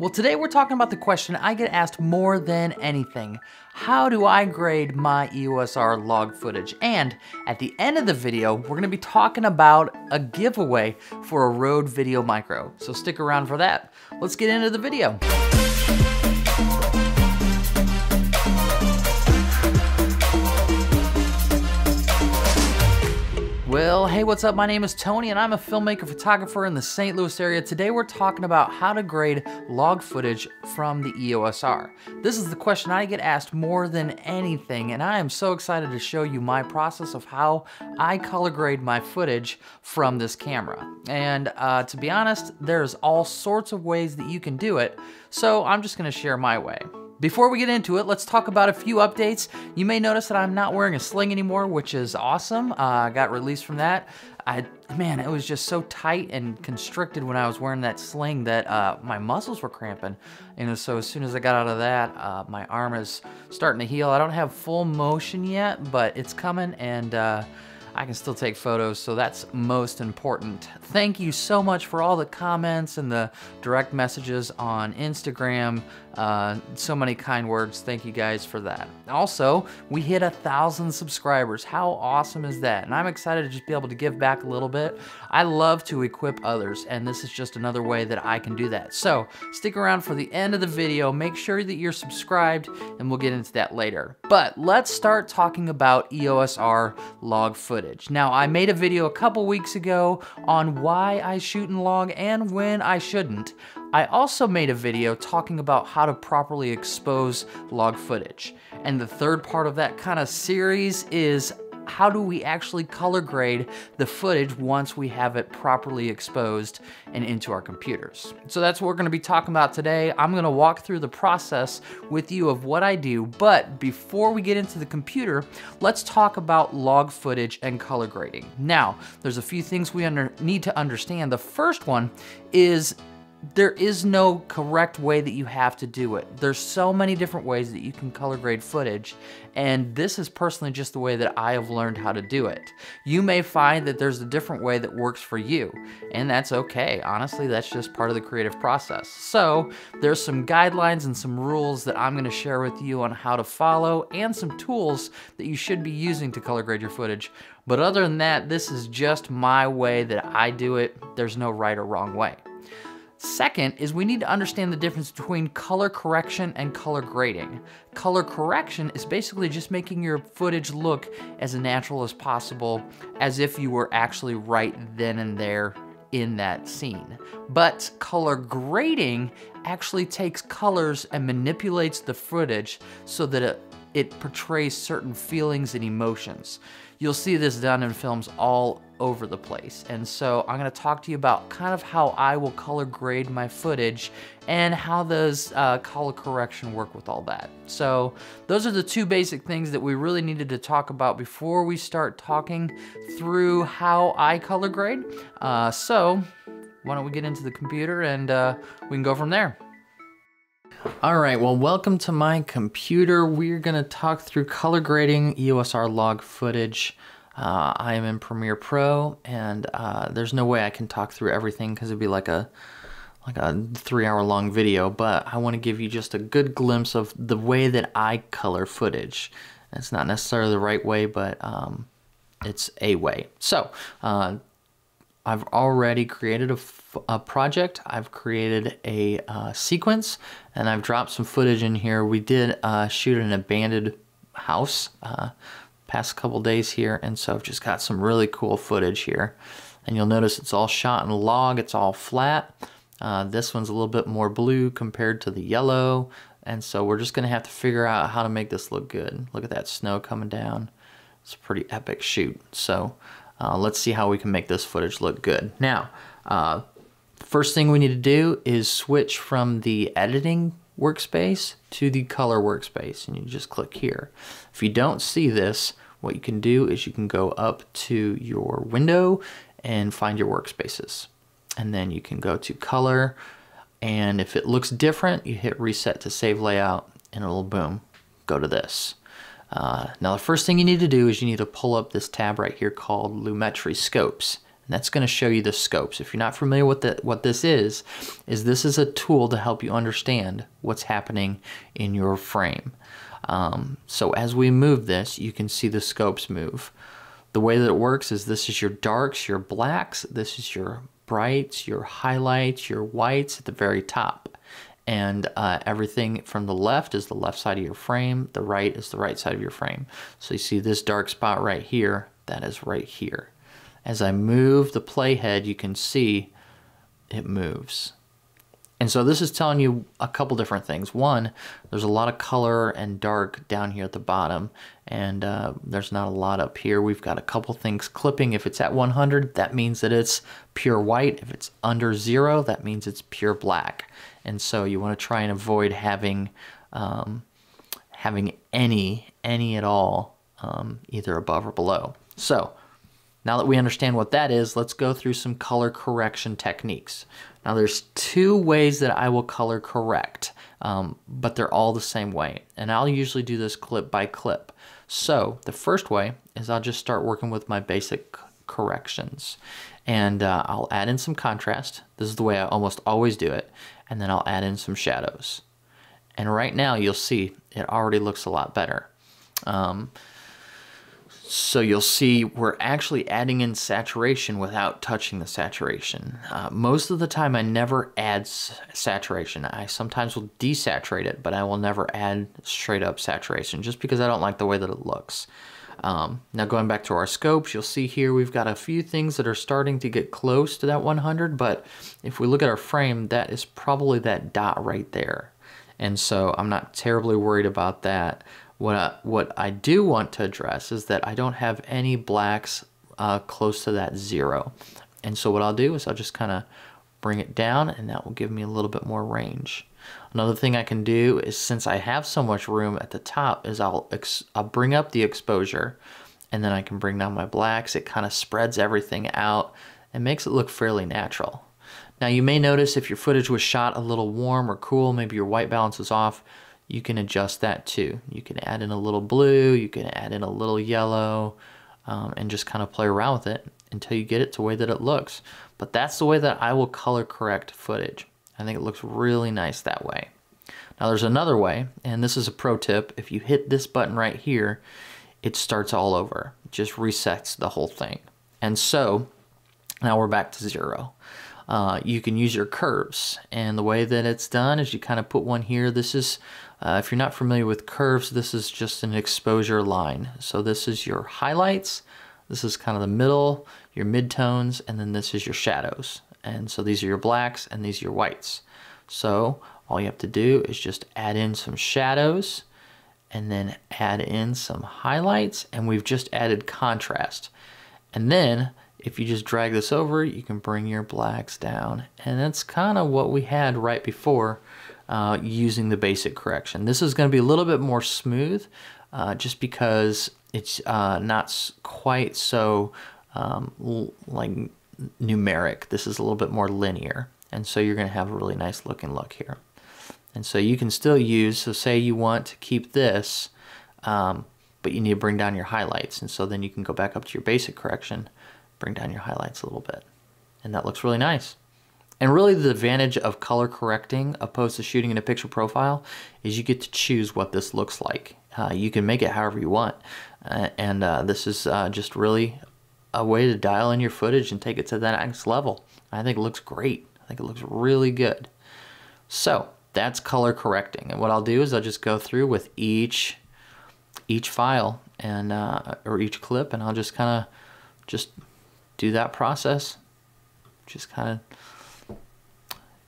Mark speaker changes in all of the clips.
Speaker 1: Well, today we're talking about the question I get asked more than anything. How do I grade my EOS R log footage? And at the end of the video, we're gonna be talking about a giveaway for a Rode Video Micro. So stick around for that. Let's get into the video. Well, hey, what's up? My name is Tony and I'm a filmmaker photographer in the St. Louis area. Today we're talking about how to grade log footage from the EOS R. This is the question I get asked more than anything and I am so excited to show you my process of how I color grade my footage from this camera. And uh, to be honest, there's all sorts of ways that you can do it, so I'm just gonna share my way. Before we get into it, let's talk about a few updates. You may notice that I'm not wearing a sling anymore, which is awesome. Uh, I got released from that. I, man, it was just so tight and constricted when I was wearing that sling that uh, my muscles were cramping. And so as soon as I got out of that, uh, my arm is starting to heal. I don't have full motion yet, but it's coming and uh, I can still take photos, so that's most important. Thank you so much for all the comments and the direct messages on Instagram. Uh, so many kind words. Thank you guys for that. Also, we hit a thousand subscribers. How awesome is that? And I'm excited to just be able to give back a little bit. I love to equip others, and this is just another way that I can do that. So stick around for the end of the video. Make sure that you're subscribed, and we'll get into that later. But let's start talking about EOSR log footage. Now, I made a video a couple weeks ago on why I shoot in log and when I shouldn't. I also made a video talking about how to properly expose log footage. And the third part of that kind of series is how do we actually color grade the footage once we have it properly exposed and into our computers. So that's what we're gonna be talking about today. I'm gonna walk through the process with you of what I do, but before we get into the computer, let's talk about log footage and color grading. Now, there's a few things we need to understand. The first one is there is no correct way that you have to do it. There's so many different ways that you can color grade footage, and this is personally just the way that I have learned how to do it. You may find that there's a different way that works for you, and that's okay. Honestly, that's just part of the creative process. So there's some guidelines and some rules that I'm gonna share with you on how to follow and some tools that you should be using to color grade your footage. But other than that, this is just my way that I do it. There's no right or wrong way. Second is we need to understand the difference between color correction and color grading. Color correction is basically just making your footage look as natural as possible, as if you were actually right then and there in that scene. But color grading actually takes colors and manipulates the footage so that it, it portrays certain feelings and emotions. You'll see this done in films all over the place. And so I'm gonna talk to you about kind of how I will color grade my footage and how does uh, color correction work with all that. So those are the two basic things that we really needed to talk about before we start talking through how I color grade. Uh, so why don't we get into the computer and uh, we can go from there. All right, well, welcome to my computer. We're gonna talk through color grading EOSR log footage. Uh, I am in Premiere Pro, and uh, there's no way I can talk through everything because it'd be like a like a three-hour long video. But I want to give you just a good glimpse of the way that I color footage. It's not necessarily the right way, but um, it's a way. So uh, I've already created a, a, project. I've created a uh, sequence, and I've dropped some footage in here. We did uh, shoot an abandoned house uh, past couple days here, and so I've just got some really cool footage here. And you'll notice it's all shot in log. It's all flat. Uh, this one's a little bit more blue compared to the yellow. And so we're just going to have to figure out how to make this look good. Look at that snow coming down. It's a pretty epic shoot. So uh, let's see how we can make this footage look good. Now, uh, first thing we need to do is switch from the editing workspace to the color workspace and you just click here. If you don't see this, what you can do is you can go up to your window and find your workspaces. And then you can go to color and if it looks different, you hit reset to save layout and it'll boom, go to this. Uh, now the first thing you need to do is you need to pull up this tab right here called Lumetri Scopes. That's going to show you the scopes. If you're not familiar with the, what this is, is this is a tool to help you understand what's happening in your frame. Um, so as we move this, you can see the scopes move. The way that it works is this is your darks, your blacks, this is your brights, your highlights, your whites at the very top. And uh, everything from the left is the left side of your frame, the right is the right side of your frame. So you see this dark spot right here, that is right here. As I move the playhead, you can see it moves. And so this is telling you a couple different things. One, there's a lot of color and dark down here at the bottom, and uh, there's not a lot up here. We've got a couple things clipping. If it's at 100, that means that it's pure white. If it's under zero, that means it's pure black. And so you want to try and avoid having um, having any, any at all, um, either above or below. So now that we understand what that is, let's go through some color correction techniques. Now there's two ways that I will color correct, um, but they're all the same way. And I'll usually do this clip by clip. So the first way is I'll just start working with my basic corrections. And uh, I'll add in some contrast. This is the way I almost always do it. And then I'll add in some shadows. And right now you'll see it already looks a lot better. Um, so you'll see we're actually adding in saturation without touching the saturation. Uh, most of the time I never add saturation. I sometimes will desaturate it, but I will never add straight up saturation just because I don't like the way that it looks. Um, now going back to our scopes, you'll see here we've got a few things that are starting to get close to that 100, but if we look at our frame, that is probably that dot right there. And so I'm not terribly worried about that. What I, what I do want to address is that I don't have any blacks uh, close to that zero. And so what I'll do is I'll just kind of bring it down and that will give me a little bit more range. Another thing I can do is since I have so much room at the top is I'll, I'll bring up the exposure and then I can bring down my blacks. It kind of spreads everything out and makes it look fairly natural. Now you may notice if your footage was shot a little warm or cool, maybe your white balance is off, you can adjust that too. You can add in a little blue, you can add in a little yellow, um, and just kind of play around with it until you get it to the way that it looks. But that's the way that I will color correct footage. I think it looks really nice that way. Now there's another way, and this is a pro tip. If you hit this button right here, it starts all over. It just resets the whole thing. And so now we're back to zero. Uh, you can use your curves, and the way that it's done is you kind of put one here. This is uh, if you're not familiar with curves, this is just an exposure line. So this is your highlights, this is kind of the middle, your midtones, and then this is your shadows. And so these are your blacks and these are your whites. So all you have to do is just add in some shadows and then add in some highlights and we've just added contrast. And then if you just drag this over, you can bring your blacks down. And that's kind of what we had right before uh, using the basic correction. This is going to be a little bit more smooth uh, just because it's uh, not quite so um, like numeric. This is a little bit more linear. And so you're going to have a really nice looking look here. And so you can still use, so say you want to keep this, um, but you need to bring down your highlights. And so then you can go back up to your basic correction, bring down your highlights a little bit. And that looks really nice. And really the advantage of color correcting opposed to shooting in a picture profile is you get to choose what this looks like. Uh, you can make it however you want. Uh, and uh, this is uh, just really a way to dial in your footage and take it to that next level. I think it looks great. I think it looks really good. So that's color correcting. And what I'll do is I'll just go through with each each file and uh, or each clip and I'll just kind of just do that process. Just kind of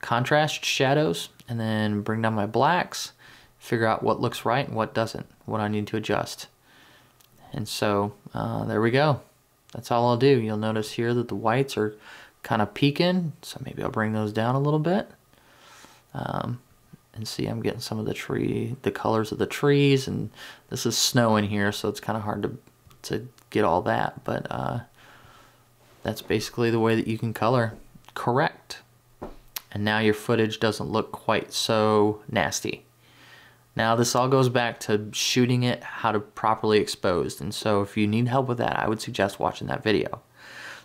Speaker 1: contrast shadows and then bring down my blacks, figure out what looks right and what doesn't, what I need to adjust. And so uh, there we go. That's all I'll do. You'll notice here that the whites are kind of peaking, so maybe I'll bring those down a little bit. Um, and see I'm getting some of the tree, the colors of the trees, and this is snow in here, so it's kind of hard to, to get all that, but uh, that's basically the way that you can color correct and now your footage doesn't look quite so nasty. Now this all goes back to shooting it how to properly exposed and so if you need help with that I would suggest watching that video.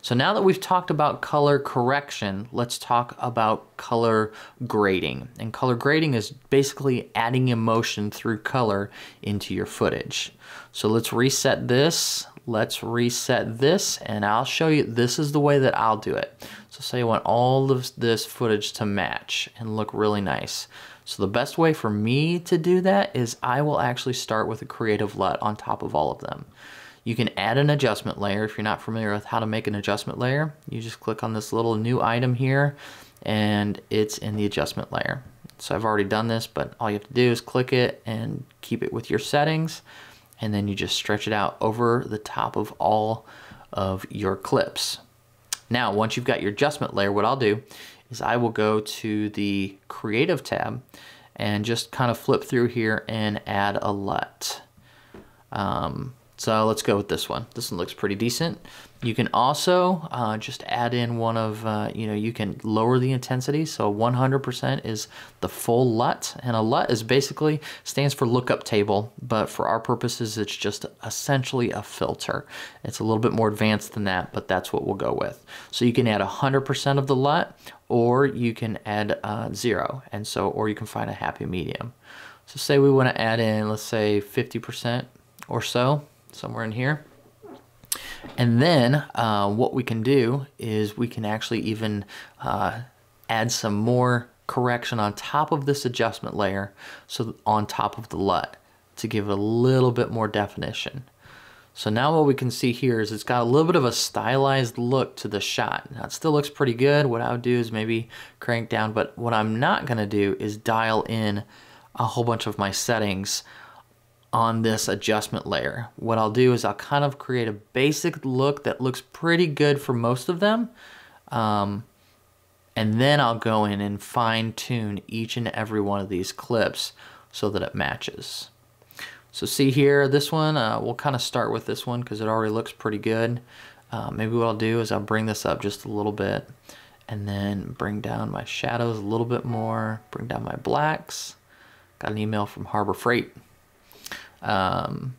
Speaker 1: So now that we've talked about color correction, let's talk about color grading. And color grading is basically adding emotion through color into your footage. So let's reset this. Let's reset this and I'll show you, this is the way that I'll do it. So say I want all of this footage to match and look really nice. So the best way for me to do that is I will actually start with a creative LUT on top of all of them. You can add an adjustment layer if you're not familiar with how to make an adjustment layer. You just click on this little new item here and it's in the adjustment layer. So I've already done this, but all you have to do is click it and keep it with your settings. And then you just stretch it out over the top of all of your clips. Now, once you've got your adjustment layer, what I'll do is I will go to the creative tab and just kind of flip through here and add a LUT. Um, so let's go with this one. This one looks pretty decent. You can also uh, just add in one of, uh, you know, you can lower the intensity. So 100% is the full LUT. And a LUT is basically, stands for lookup table, but for our purposes, it's just essentially a filter. It's a little bit more advanced than that, but that's what we'll go with. So you can add 100% of the LUT, or you can add uh, zero. And so, or you can find a happy medium. So say we want to add in, let's say 50% or so somewhere in here. And then uh, what we can do is we can actually even uh, add some more correction on top of this adjustment layer, so on top of the LUT, to give it a little bit more definition. So now what we can see here is it's got a little bit of a stylized look to the shot. Now it still looks pretty good. What I would do is maybe crank down, but what I'm not gonna do is dial in a whole bunch of my settings on this adjustment layer. What I'll do is I'll kind of create a basic look that looks pretty good for most of them. Um, and then I'll go in and fine tune each and every one of these clips so that it matches. So see here, this one, uh, we'll kind of start with this one because it already looks pretty good. Uh, maybe what I'll do is I'll bring this up just a little bit and then bring down my shadows a little bit more, bring down my blacks. Got an email from Harbor Freight. Um,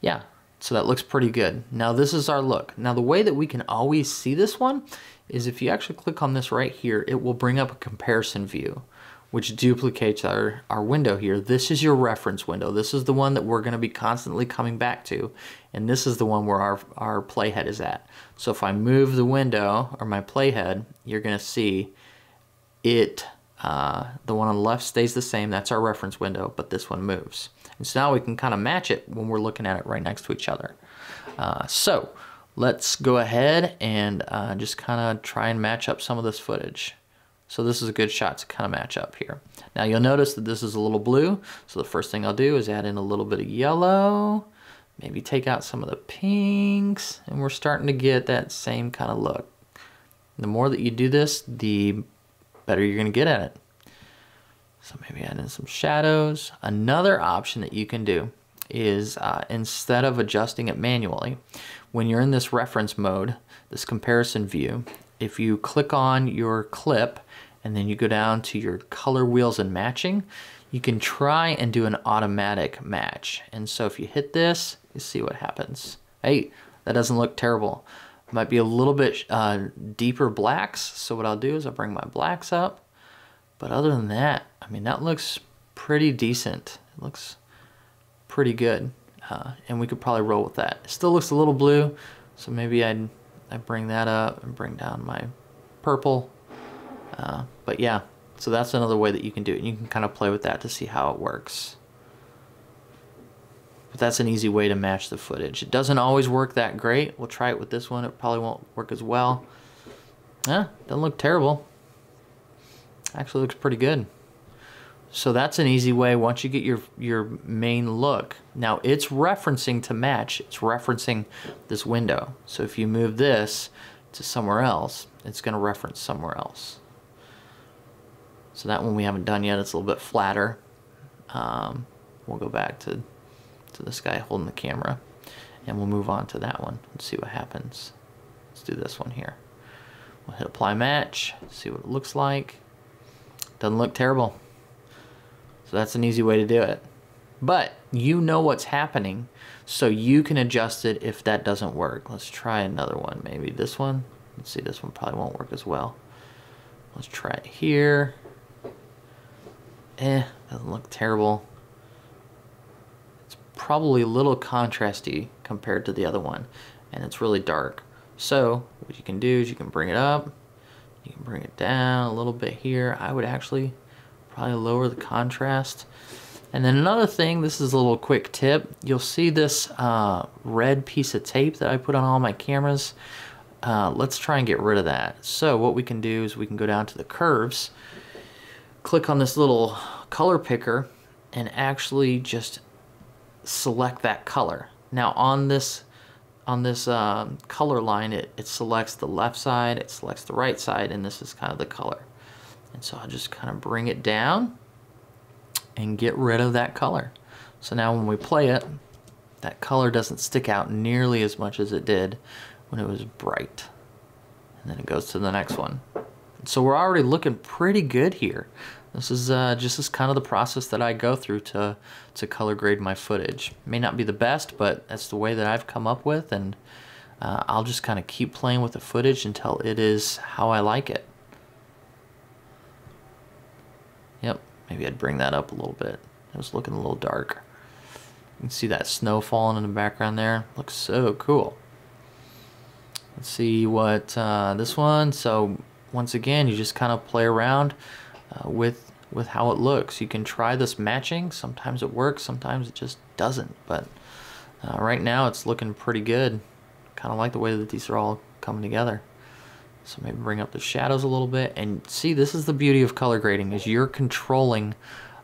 Speaker 1: yeah, so that looks pretty good. Now this is our look. Now the way that we can always see this one is if you actually click on this right here, it will bring up a comparison view, which duplicates our, our window here. This is your reference window. This is the one that we're gonna be constantly coming back to. And this is the one where our, our playhead is at. So if I move the window or my playhead, you're gonna see it uh, the one on the left stays the same, that's our reference window, but this one moves. And so now we can kind of match it when we're looking at it right next to each other. Uh, so let's go ahead and uh, just kind of try and match up some of this footage. So this is a good shot to kind of match up here. Now you'll notice that this is a little blue, so the first thing I'll do is add in a little bit of yellow, maybe take out some of the pinks, and we're starting to get that same kind of look. The more that you do this, the better you're to get at it. So maybe add in some shadows. Another option that you can do is uh, instead of adjusting it manually, when you're in this reference mode, this comparison view, if you click on your clip and then you go down to your color wheels and matching, you can try and do an automatic match. And so if you hit this, you see what happens. Hey, that doesn't look terrible. Might be a little bit uh, deeper blacks. So what I'll do is I'll bring my blacks up. But other than that, I mean, that looks pretty decent. It looks pretty good. Uh, and we could probably roll with that. It still looks a little blue. So maybe I'd, I'd bring that up and bring down my purple. Uh, but yeah, so that's another way that you can do it. You can kind of play with that to see how it works. But that's an easy way to match the footage. It doesn't always work that great. We'll try it with this one. It probably won't work as well. Yeah, doesn't look terrible. Actually looks pretty good. So that's an easy way once you get your, your main look. Now it's referencing to match. It's referencing this window. So if you move this to somewhere else, it's going to reference somewhere else. So that one we haven't done yet. It's a little bit flatter. Um, we'll go back to this guy holding the camera. And we'll move on to that one and see what happens. Let's do this one here. We'll hit apply match, see what it looks like. Doesn't look terrible. So that's an easy way to do it. But you know what's happening, so you can adjust it if that doesn't work. Let's try another one, maybe this one. Let's see, this one probably won't work as well. Let's try it here. Eh, doesn't look terrible. Probably a little contrasty compared to the other one, and it's really dark. So what you can do is you can bring it up, you can bring it down a little bit here. I would actually probably lower the contrast. And then another thing, this is a little quick tip. You'll see this uh, red piece of tape that I put on all my cameras. Uh, let's try and get rid of that. So what we can do is we can go down to the curves, click on this little color picker, and actually just select that color. Now on this on this um, color line, it, it selects the left side, it selects the right side, and this is kind of the color. And so I'll just kind of bring it down and get rid of that color. So now when we play it, that color doesn't stick out nearly as much as it did when it was bright. And then it goes to the next one. So we're already looking pretty good here. This is uh, just this kind of the process that I go through to, to color grade my footage. May not be the best, but that's the way that I've come up with, and uh, I'll just kind of keep playing with the footage until it is how I like it. Yep, maybe I'd bring that up a little bit. It was looking a little dark. You can see that snow falling in the background there. Looks so cool. Let's see what uh, this one. So once again, you just kind of play around uh, with with how it looks. You can try this matching. Sometimes it works, sometimes it just doesn't. But uh, right now it's looking pretty good. Kind of like the way that these are all coming together. So maybe bring up the shadows a little bit. And see, this is the beauty of color grading is you're controlling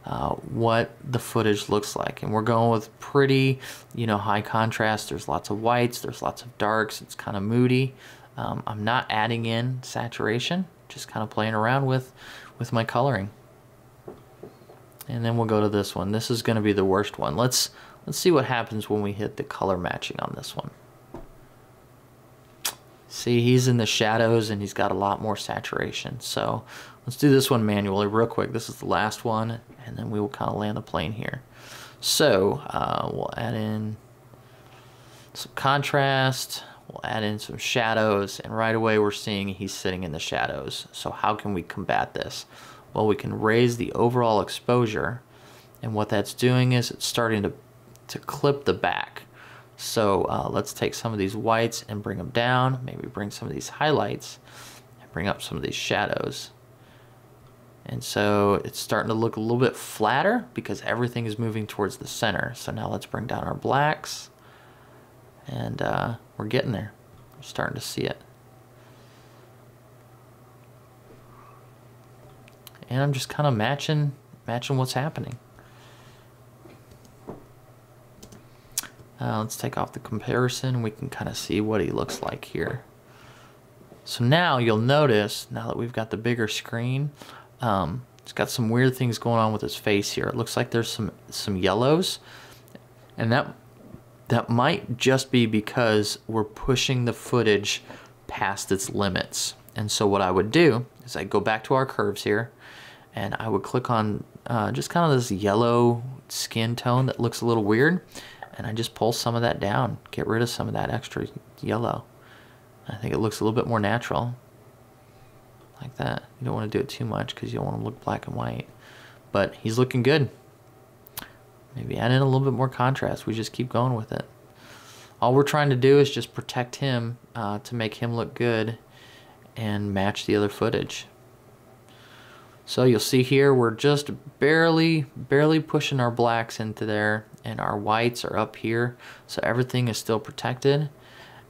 Speaker 1: uh, what the footage looks like. And we're going with pretty, you know, high contrast. There's lots of whites, there's lots of darks. It's kind of moody. Um, I'm not adding in saturation, just kind of playing around with, with my coloring. And then we'll go to this one. This is going to be the worst one. Let's let's see what happens when we hit the color matching on this one. See, he's in the shadows and he's got a lot more saturation. So let's do this one manually real quick. This is the last one, and then we will kind of land the plane here. So uh, we'll add in some contrast. We'll add in some shadows, and right away we're seeing he's sitting in the shadows. So how can we combat this? Well, we can raise the overall exposure, and what that's doing is it's starting to, to clip the back. So uh, let's take some of these whites and bring them down, maybe bring some of these highlights, and bring up some of these shadows. And so it's starting to look a little bit flatter because everything is moving towards the center. So now let's bring down our blacks and uh, we're getting there. We're starting to see it. And I'm just kind of matching, matching what's happening. Uh, let's take off the comparison. We can kind of see what he looks like here. So now you'll notice, now that we've got the bigger screen, um, it's got some weird things going on with his face here. It looks like there's some, some yellows. And that that might just be because we're pushing the footage past its limits. And so what I would do is I go back to our curves here and I would click on uh, just kind of this yellow skin tone that looks a little weird and I just pull some of that down, get rid of some of that extra yellow. I think it looks a little bit more natural like that. You don't want to do it too much because you don't want to look black and white. But he's looking good. Maybe add in a little bit more contrast. We just keep going with it. All we're trying to do is just protect him uh, to make him look good and match the other footage. So you'll see here we're just barely, barely pushing our blacks into there and our whites are up here. So everything is still protected.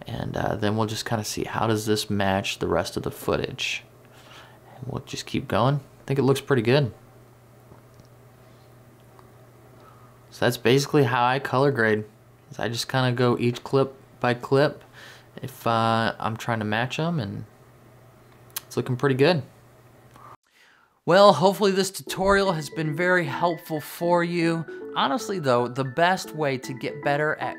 Speaker 1: And uh, then we'll just kind of see how does this match the rest of the footage. And we'll just keep going. I think it looks pretty good. So that's basically how I color grade. I just kind of go each clip by clip if uh, I'm trying to match them and it's looking pretty good. Well, hopefully this tutorial has been very helpful for you. Honestly though, the best way to get better at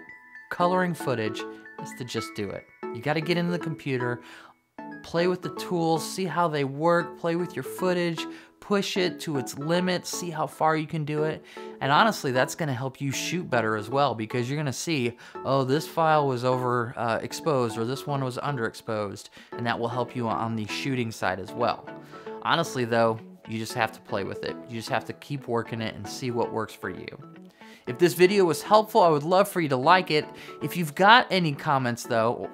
Speaker 1: coloring footage is to just do it. You gotta get into the computer, play with the tools, see how they work, play with your footage, push it to its limits, see how far you can do it. And honestly, that's gonna help you shoot better as well because you're gonna see, oh, this file was over uh, exposed or this one was underexposed, and that will help you on the shooting side as well. Honestly though, you just have to play with it. You just have to keep working it and see what works for you. If this video was helpful, I would love for you to like it. If you've got any comments though,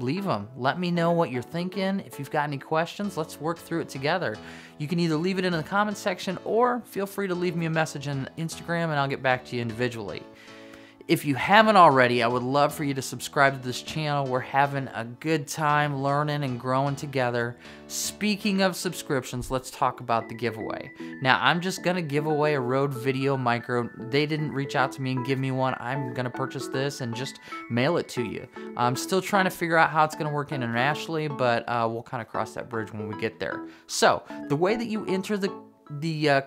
Speaker 1: leave them. Let me know what you're thinking. If you've got any questions, let's work through it together. You can either leave it in the comment section or feel free to leave me a message on Instagram and I'll get back to you individually. If you haven't already, I would love for you to subscribe to this channel. We're having a good time learning and growing together. Speaking of subscriptions, let's talk about the giveaway. Now, I'm just going to give away a Rode Video Micro. They didn't reach out to me and give me one. I'm going to purchase this and just mail it to you. I'm still trying to figure out how it's going to work internationally, but uh, we'll kind of cross that bridge when we get there. So, the way that you enter the the uh,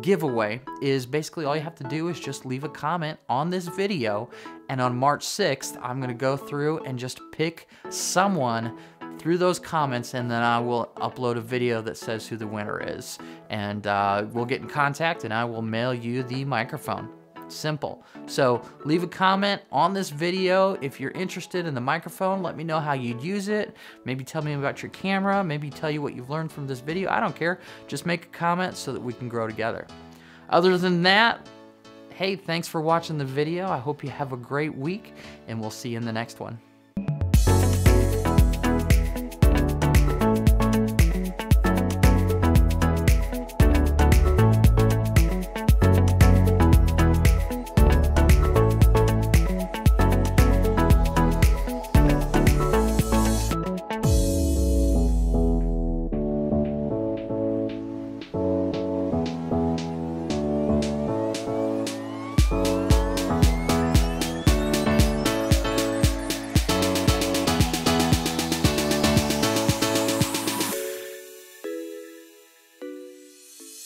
Speaker 1: giveaway is basically all you have to do is just leave a comment on this video and on March 6th I'm gonna go through and just pick someone through those comments and then I will upload a video that says who the winner is and uh, we'll get in contact and I will mail you the microphone. Simple. So leave a comment on this video if you're interested in the microphone. Let me know how you'd use it. Maybe tell me about your camera. Maybe tell you what you've learned from this video. I don't care. Just make a comment so that we can grow together. Other than that, hey, thanks for watching the video. I hope you have a great week and we'll see you in the next one.